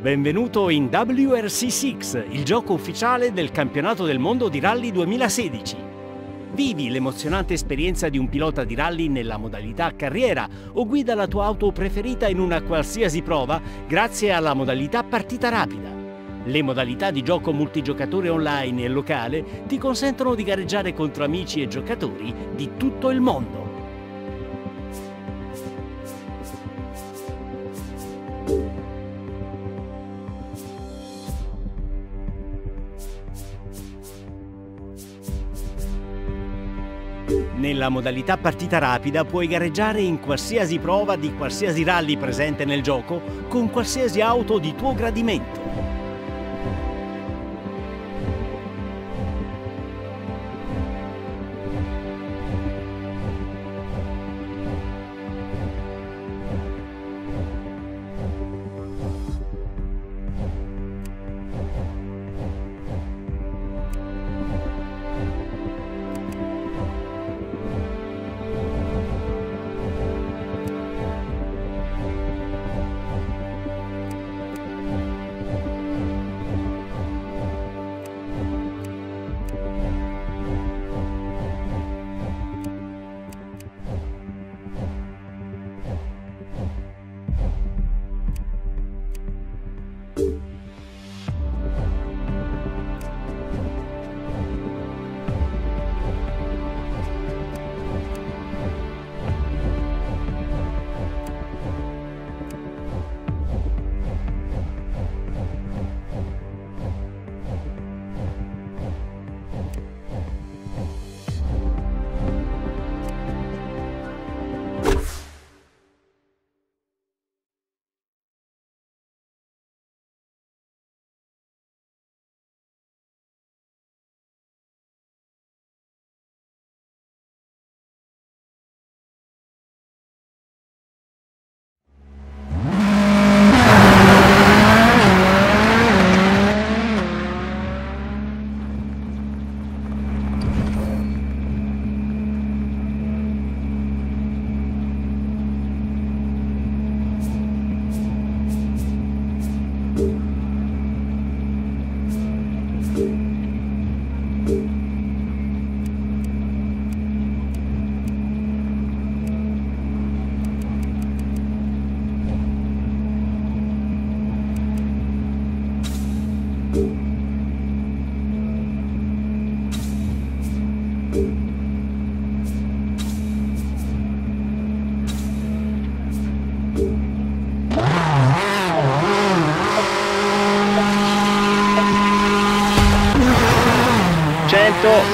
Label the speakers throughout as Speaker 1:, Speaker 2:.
Speaker 1: Benvenuto in WRC6, il gioco ufficiale del campionato del mondo di rally 2016. Vivi l'emozionante esperienza di un pilota di rally nella modalità carriera o guida la tua auto preferita in una qualsiasi prova grazie alla modalità partita rapida. Le modalità di gioco multigiocatore online e locale ti consentono di gareggiare contro amici e giocatori di tutto il mondo. Nella modalità partita rapida puoi gareggiare in qualsiasi prova di qualsiasi rally presente nel gioco con qualsiasi auto di tuo gradimento.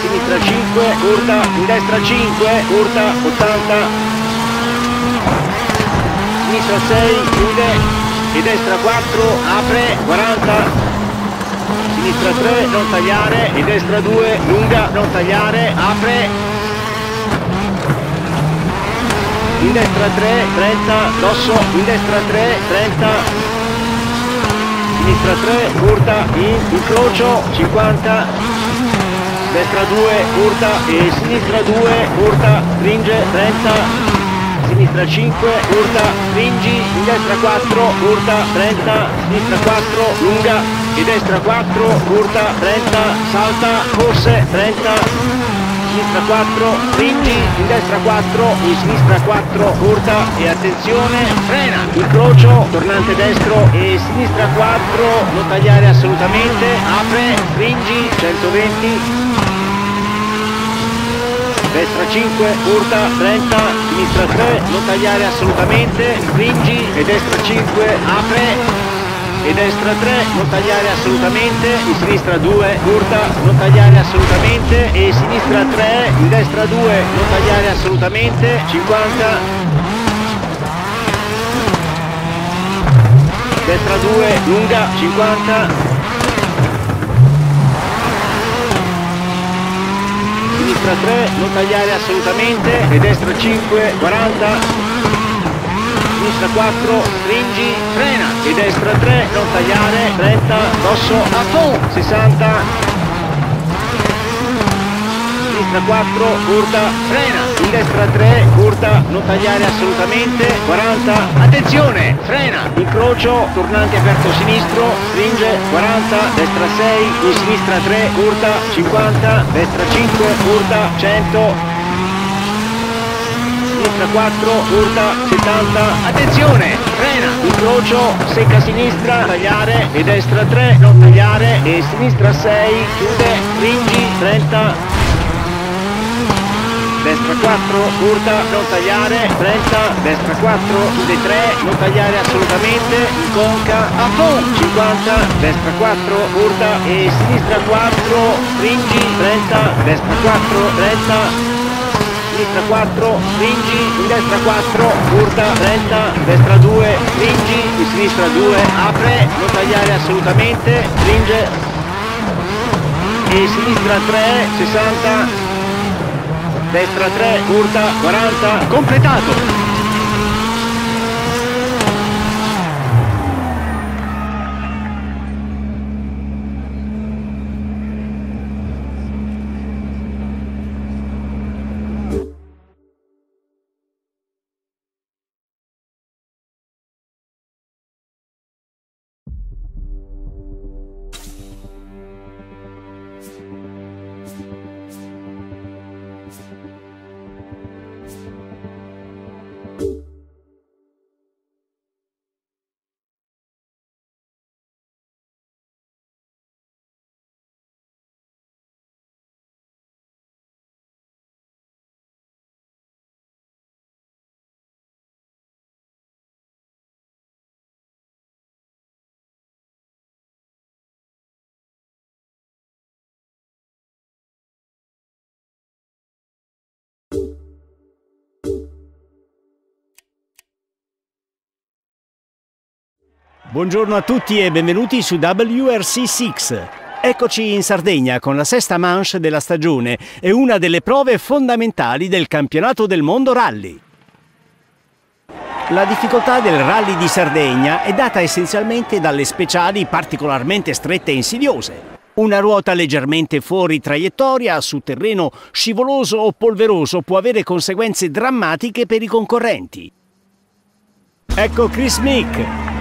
Speaker 2: Sinistra 5, curta, in destra 5, curta, 80, sinistra 6, chiude, di destra 4, apre, 40, sinistra 3, non tagliare, di destra 2, lunga, non tagliare, apre, in destra 3, 30, dosso, in destra 3, 30, sinistra 3, curta, in, incrocio, 50, destra 2, urta e sinistra 2, urta, stringe, 30, sinistra 5, urta, stringi, in destra 4, urta, 30, sinistra 4, lunga, e destra 4, urta, 30, salta, forse, 30, sinistra 4, stringi, in destra 4, in sinistra 4, urta e attenzione, frena, incrocio, tornante destro e sinistra 4, non tagliare assolutamente, apre, stringi, 120, destra 5, urta, 30, sinistra 3, non tagliare assolutamente, stringi e destra 5, apre e destra 3, non tagliare assolutamente, in sinistra 2, urta, non tagliare assolutamente. E sinistra 3, in destra 2, non tagliare assolutamente, 50, destra 2, lunga, 50, sinistra 3, non tagliare assolutamente, e destra 5, 40, sinistra 4, stringi, frena, e destra 3, non tagliare, 30, dosso, a fond, 60, sinistra sinistra 4, curta, frena, in destra 3, curta, non tagliare assolutamente, 40, attenzione, frena, incrocio, tornante aperto sinistro, stringe, 40, destra 6, in sinistra 3, curta, 50, destra 5, curta, 100, sinistra 4, curta 70, attenzione, frena, incrocio, secca sinistra, tagliare. E destra 3, non tagliare. E sinistra 6, chiude, stringi, 30, destra 4, curta, non tagliare, 30, destra 4, chiude 3, non tagliare assolutamente, in conca, a fond, 50, destra 4, curta e sinistra 4, stringi, 30, destra 4, 30, sinistra 4, stringi, in destra 4, curta, 30, destra 2, stringi, in sinistra 2, apre, non tagliare assolutamente, stringe, e sinistra 3, 60, destra 3, curta, 40, completato!
Speaker 1: Buongiorno a tutti e benvenuti su WRC6. Eccoci in Sardegna con la sesta manche della stagione e una delle prove fondamentali del campionato del mondo rally. La difficoltà del rally di Sardegna è data essenzialmente dalle speciali particolarmente strette e insidiose. Una ruota leggermente fuori traiettoria su terreno scivoloso o polveroso può avere conseguenze drammatiche per i concorrenti. Ecco Chris Mick,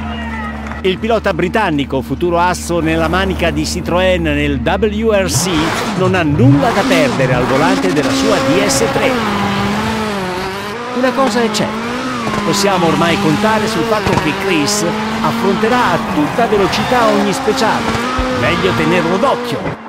Speaker 1: il pilota britannico, futuro asso nella manica di Citroën nel WRC, non ha nulla da perdere al volante della sua DS3. Una cosa è certa, possiamo ormai contare sul fatto che Chris affronterà a tutta velocità ogni speciale. Meglio tenerlo d'occhio.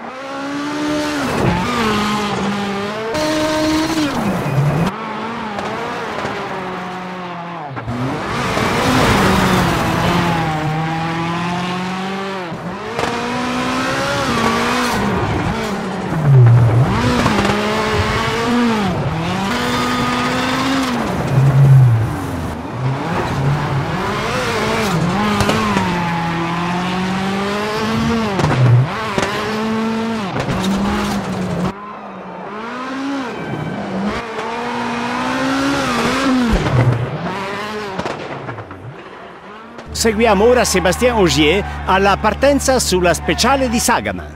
Speaker 1: Seguiamo ora Sébastien Ogier alla partenza sulla speciale di Sagama.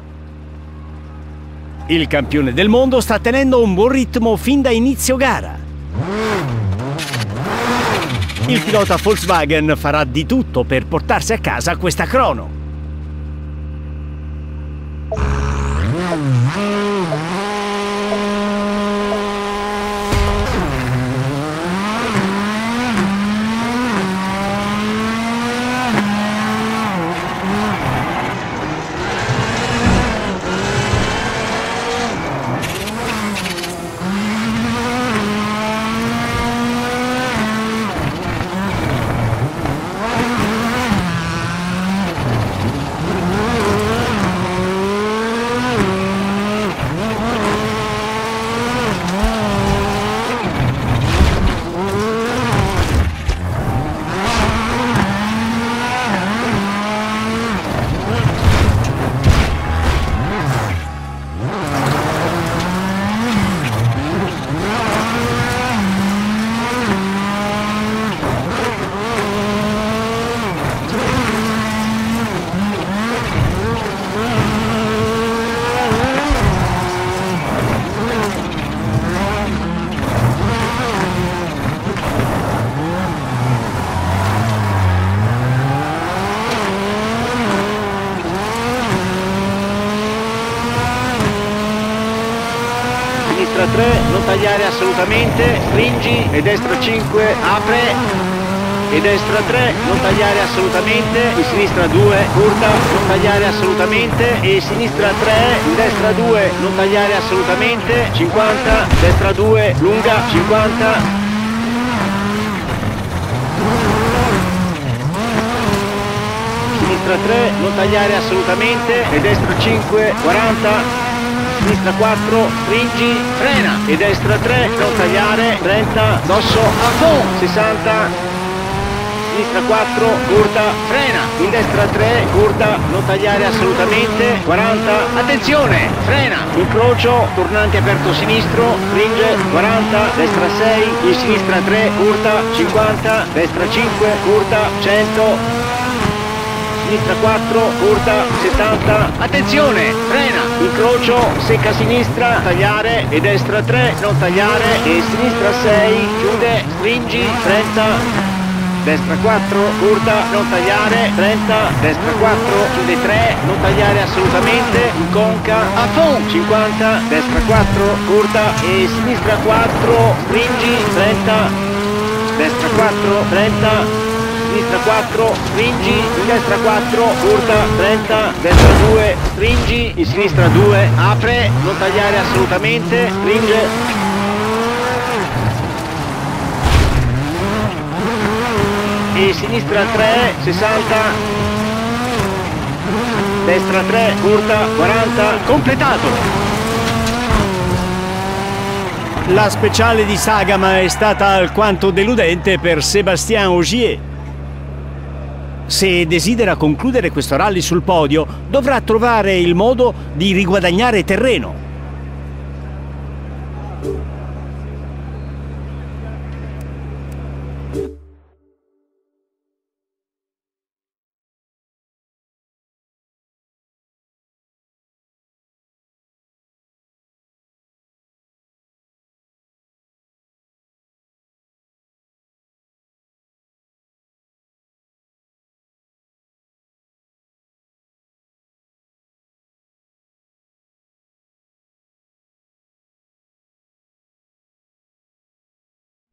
Speaker 1: Il campione del mondo sta tenendo un buon ritmo fin da inizio gara. Il pilota Volkswagen farà di tutto per portarsi a casa questa crono.
Speaker 2: Assolutamente, stringi e destra 5, apre e destra 3, non tagliare assolutamente, in sinistra 2, curta, non tagliare assolutamente e sinistra 3, in destra 2, non tagliare assolutamente, 50, destra 2, lunga, 50, sinistra 3, non tagliare assolutamente e destra 5, 40, sinistra 4, stringi, frena. E destra 3, non tagliare, 30, dosso, a fond, 60, sinistra 4, curta, frena, in destra 3, curta, non tagliare assolutamente, 40, attenzione, frena, incrocio, tornante aperto sinistro, stringe, 40, destra 6, in sinistra 3, curta, 50, destra 5, curta, 100, sinistra 4, curta, 70, attenzione, frena, incrocio, secca sinistra, tagliare e destra 3, non tagliare e sinistra 6, chiude, stringi, 30, destra 4, curta, non tagliare, 30, destra 4, chiude 3, non tagliare assolutamente, in conca, a fond, 50, destra 4, curta e sinistra 4, stringi, 30, destra 4, 30, sinistra 4, stringi, in destra 4, curta, 30, destra 2, stringi, in sinistra 2, apre, non tagliare assolutamente, stringe, e sinistra 3, 60, destra 3, curta, 40, completato.
Speaker 1: La speciale di Sagama è stata alquanto deludente per Sébastien Ogier. Se desidera concludere questo rally sul podio, dovrà trovare il modo di riguadagnare terreno.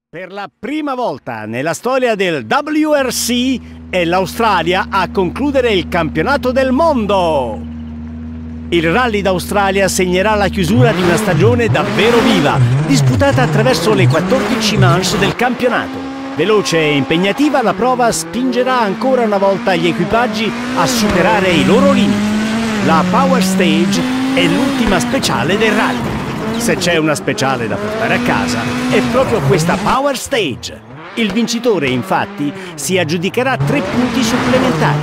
Speaker 1: Per la prima volta nella storia del WRC è l'Australia a concludere il campionato del mondo. Il Rally d'Australia segnerà la chiusura di una stagione davvero viva, disputata attraverso le 14 manche del campionato. Veloce e impegnativa, la prova spingerà ancora una volta gli equipaggi a superare i loro limiti. La Power Stage è l'ultima speciale del rally. Se c'è una speciale da portare a casa, è proprio questa Power Stage. Il vincitore, infatti, si aggiudicherà tre punti supplementari.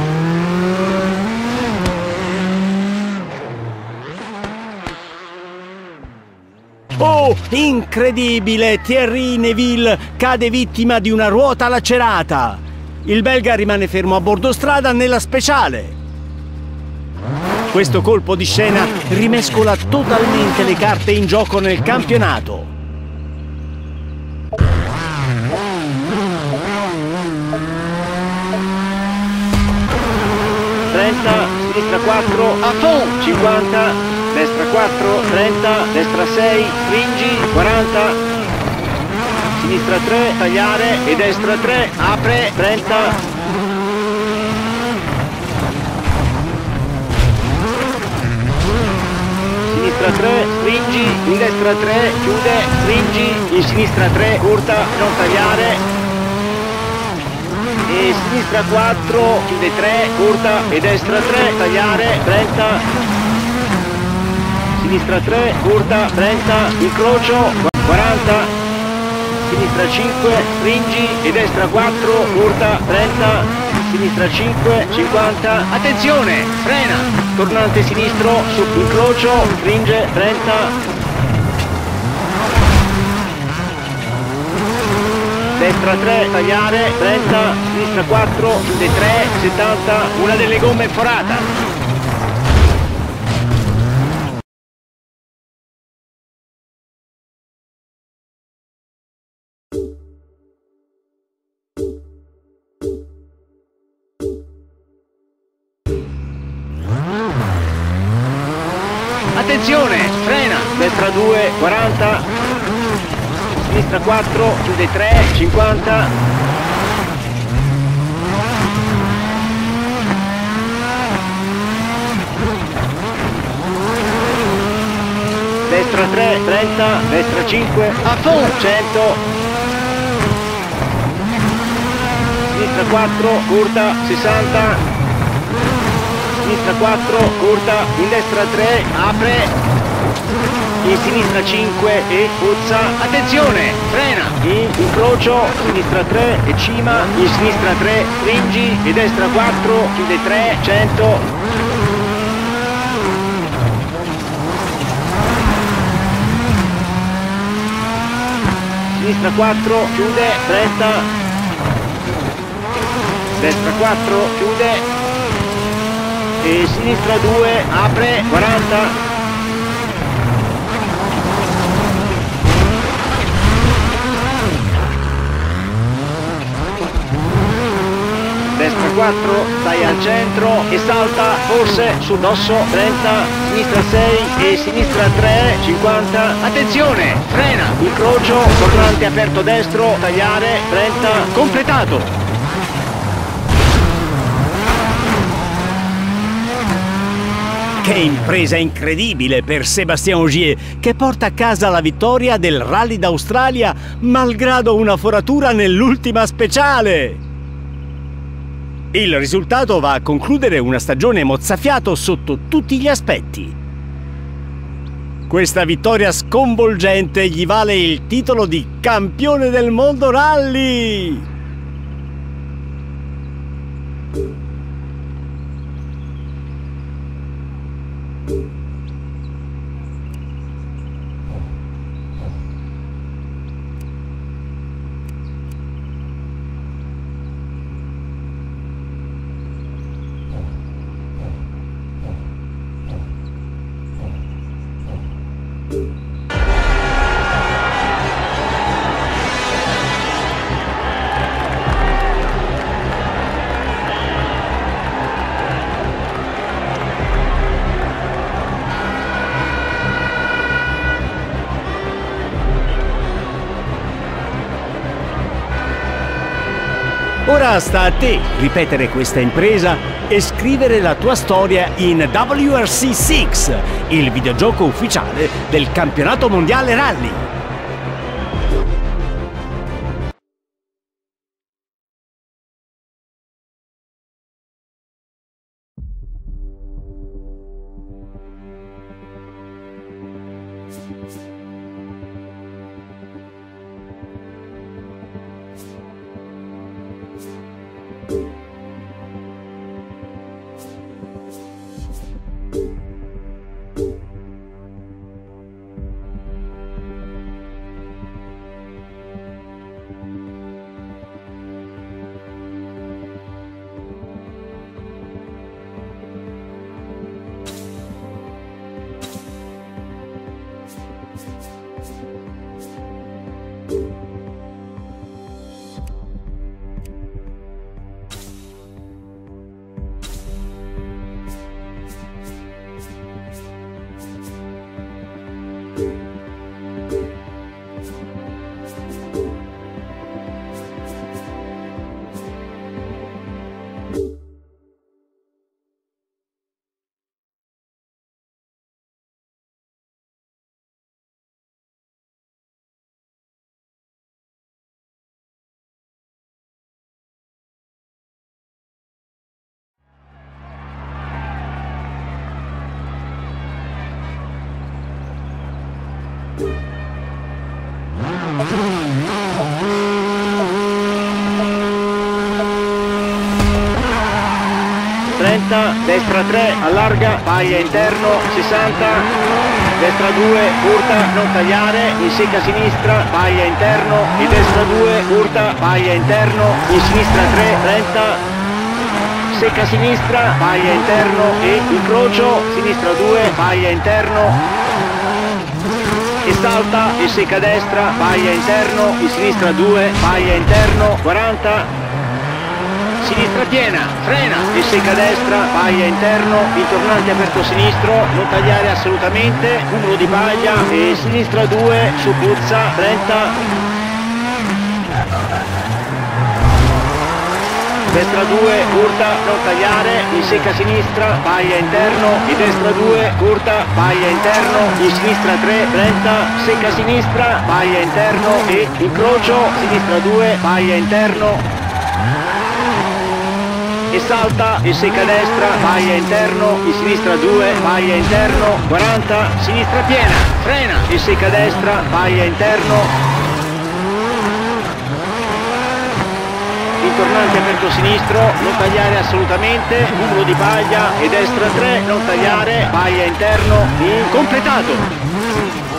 Speaker 1: Oh, incredibile! Thierry Neville cade vittima di una ruota lacerata. Il belga rimane fermo a bordo strada nella speciale. Questo colpo di scena rimescola totalmente le carte in gioco nel campionato.
Speaker 2: sinistra 4, a fond, 50, destra 4, 30, destra 6, stringi, 40, sinistra 3, tagliare e destra 3, apre, 30, sinistra 3, stringi, in destra 3, chiude, stringi, in sinistra 3, curta, non tagliare, e sinistra 4, chiude 3, curta, e destra 3, tagliare, 30, sinistra 3, curta, 30, incrocio, 40, sinistra 5, stringi, e destra 4, curta, 30, sinistra 5, 50, attenzione, frena, tornante sinistro, su incrocio, stringe, 30, destra 3, tagliare, 30, sinistra 4, chiude 3, 70, una delle gomme forata. Destra 3, 30, destra 5, a full, 100. Sinistra 4, curta, 60. Sinistra 4, curta, in destra 3, apre, in sinistra 5 e puzza, attenzione, frena, in incrocio, sinistra 3 e cima, in sinistra 3, stringi, e destra 4, chiude 3, 100, sinistra 4, chiude, 30, destra 4, chiude, e sinistra 2, apre, 40, destra 4, stai al centro e salta forse sul dosso, 30, sinistra 6 e sinistra 3, 50, attenzione, frena, incrocio, tornante aperto destro, tagliare, 30, completato.
Speaker 1: Che impresa incredibile per Sébastien Ogier che porta a casa la vittoria del Rally d'Australia malgrado una foratura nell'ultima speciale. Il risultato va a concludere una stagione mozzafiato sotto tutti gli aspetti. Questa vittoria sconvolgente gli vale il titolo di campione del mondo rally! Thank you. Ora sta a te ripetere questa impresa e scrivere la tua storia in WRC 6, il videogioco ufficiale del campionato mondiale rally.
Speaker 2: Destra 3, allarga, paglia interno, 60, destra 2, urta, non tagliare, in secca sinistra, paglia interno, in destra 2, urta, paglia interno, in sinistra 3, 30, secca sinistra, paglia interno e incrocio, sinistra 2, paglia interno e salta e secca destra, paglia interno, in sinistra 2, paglia interno, 40, sinistra piena, frena. E secca a destra, paglia interno, intornante aperto sinistro, non tagliare assolutamente, cumulo di paglia e sinistra 2 su puzza, 30 destra 2, urta, non tagliare, in secca sinistra, paglia interno, di destra 2, urta, paglia interno, di sinistra 3, 30, secca sinistra, paglia interno e incrocio, sinistra 2, paglia interno, e salta e secca destra, paglia interno, di sinistra 2, paglia interno, 40, sinistra piena, frena e secca destra, paglia interno, tornante aperto sinistro, non tagliare assolutamente, numero di paglia e destra 3, non tagliare, paglia interno, completato.